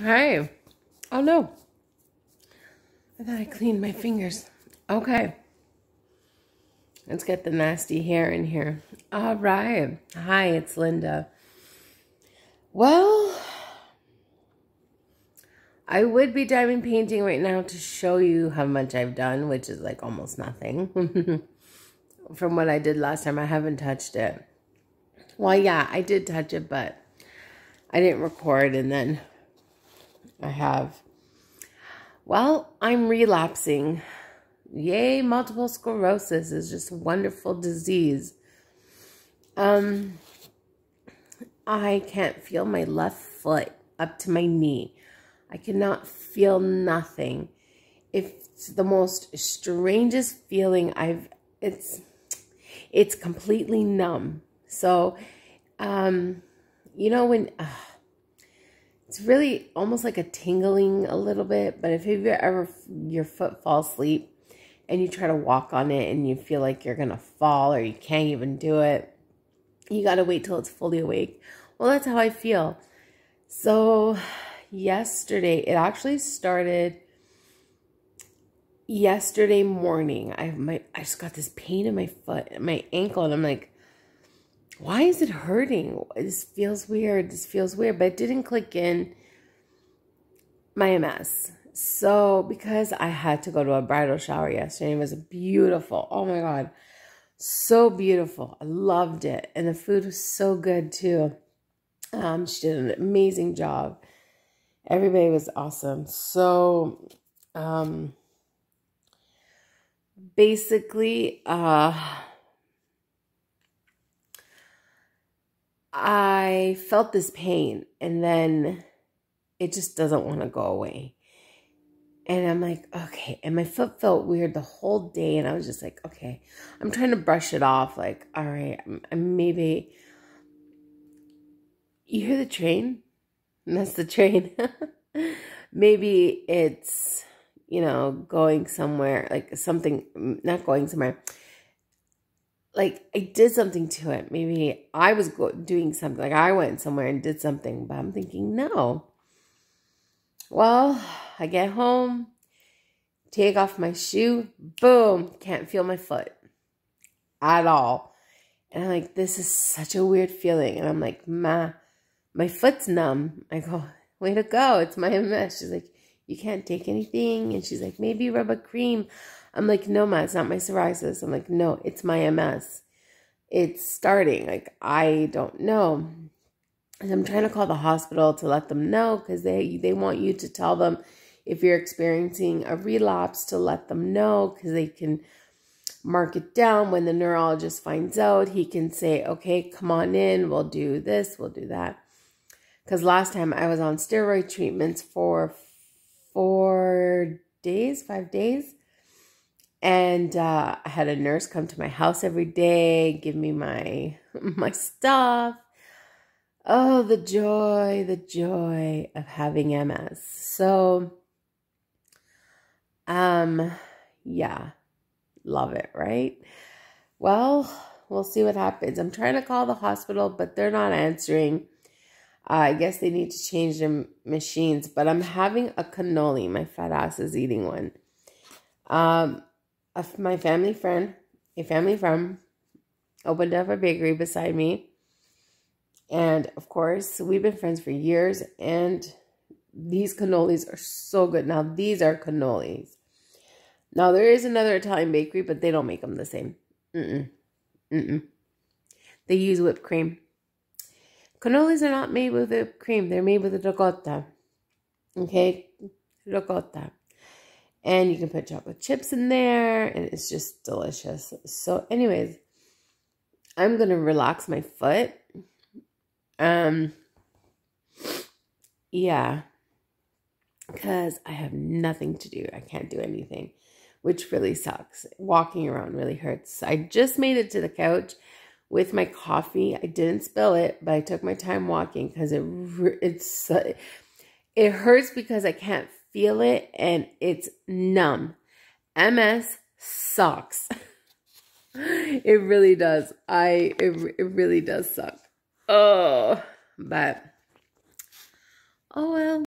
Hi. Oh no. I thought I cleaned my fingers. Okay. Let's get the nasty hair in here. All right. Hi, it's Linda. Well, I would be diamond painting right now to show you how much I've done, which is like almost nothing. From what I did last time, I haven't touched it. Well, yeah, I did touch it, but I didn't record and then I have. Well, I'm relapsing. Yay, multiple sclerosis is just a wonderful disease. Um, I can't feel my left foot up to my knee. I cannot feel nothing. It's the most strangest feeling I've, it's, it's completely numb. So, um, you know, when, uh, it's really almost like a tingling a little bit, but if you ever, your foot falls asleep and you try to walk on it and you feel like you're to fall or you can't even do it, you got to wait till it's fully awake. Well, that's how I feel. So, yesterday, it actually started yesterday morning. I my I just got this pain in my foot, my ankle, and I'm like, why is it hurting? This feels weird. This feels weird, but it didn't click in my MS. So, because I had to go to a bridal shower yesterday, it was beautiful. Oh my God. So beautiful. I loved it. And the food was so good too. Um, she did an amazing job. Everybody was awesome. So, um, basically, uh, I felt this pain and then it just doesn't want to go away. And I'm like, okay. And my foot felt weird the whole day. And I was just like, okay, I'm trying to brush it off. Like, all right, maybe. You hear the train? And that's the train. maybe it's, you know, going somewhere, like something, mm, not going somewhere like I did something to it. Maybe I was doing something, like I went somewhere and did something, but I'm thinking, no. Well, I get home, take off my shoe, boom, can't feel my foot at all. And I'm like, this is such a weird feeling. And I'm like, ma, my foot's numb. I go, way to go. It's my MS. She's like, you can't take anything. And she's like, maybe rub a cream. I'm like, no, ma, it's not my psoriasis. I'm like, no, it's my MS. It's starting. Like, I don't know. And I'm trying to call the hospital to let them know because they, they want you to tell them if you're experiencing a relapse to let them know because they can mark it down when the neurologist finds out. He can say, okay, come on in. We'll do this. We'll do that. Because last time I was on steroid treatments for four days, five days. And uh, I had a nurse come to my house every day, give me my my stuff. Oh, the joy, the joy of having MS. So, um, yeah, love it, right? Well, we'll see what happens. I'm trying to call the hospital, but they're not answering. Uh, I guess they need to change their machines, but I'm having a cannoli. My fat ass is eating one. Um, of my family friend, a family friend, opened up a bakery beside me. And of course, we've been friends for years, and these cannolis are so good. Now, these are cannolis. Now, there is another Italian bakery, but they don't make them the same. Mm-mm. Mm-mm. They use whipped cream. Cannolis are not made with whipped cream. They're made with a ricotta. Okay? Ricotta. And you can put chocolate chips in there and it's just delicious. So anyways, I'm to relax my foot. Um, yeah, because I have nothing to do. I can't do anything, which really sucks. Walking around really hurts. I just made it to the couch with my coffee. I didn't spill it, but I took my time walking because it it's it hurts because I can't feel it and it's numb. MS sucks. it really does. I it, it really does suck. Oh, but oh well.